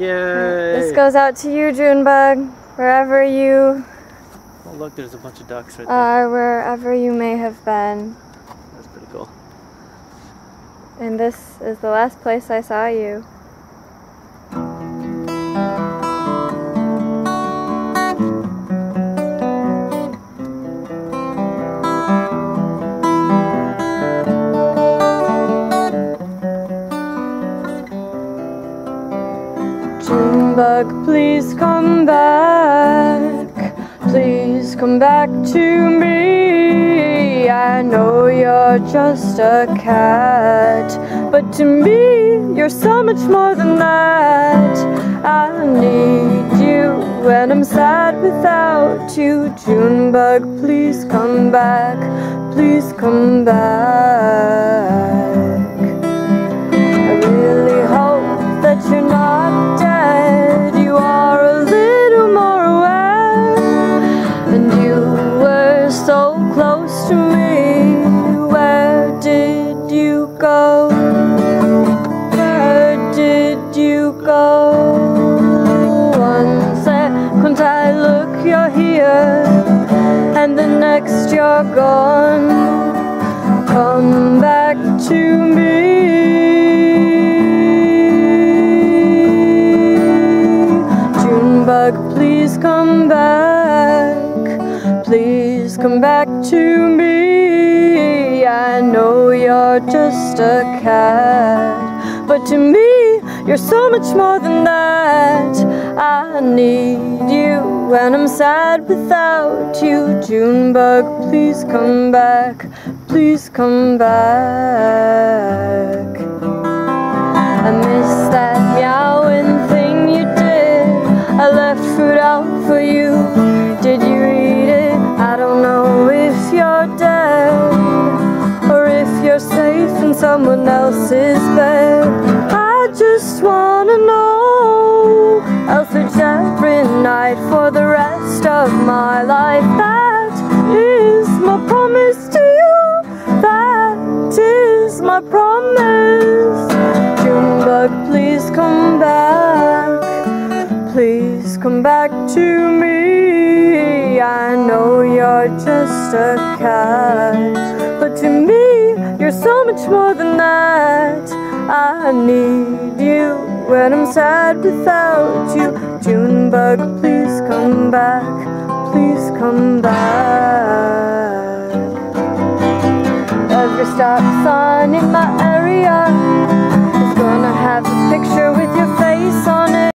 Yay! This goes out to you, Junebug, wherever you Oh look, there's a bunch of ducks right there. are, wherever you may have been. That's pretty cool. And this is the last place I saw you. Junebug, please come back. Please come back to me. I know you're just a cat, but to me, you're so much more than that. I need you when I'm sad without you. Junebug, please come back. Please come back. And the next you're gone. Come back to me. Junebug, please come back. Please come back to me. I know you're just a cat, but to me, you're so much more than that. I need you when I'm sad without you. Junebug, please come back. Please come back. I miss that for the rest of my life. That is my promise to you. That is my promise. Junebug, please come back. Please come back to me. I know you're just a cat, but to me, you're so much more than that. I need you when I'm sad without you. Junebug, please come back. Please come back. Every stop sign in my area is gonna have a picture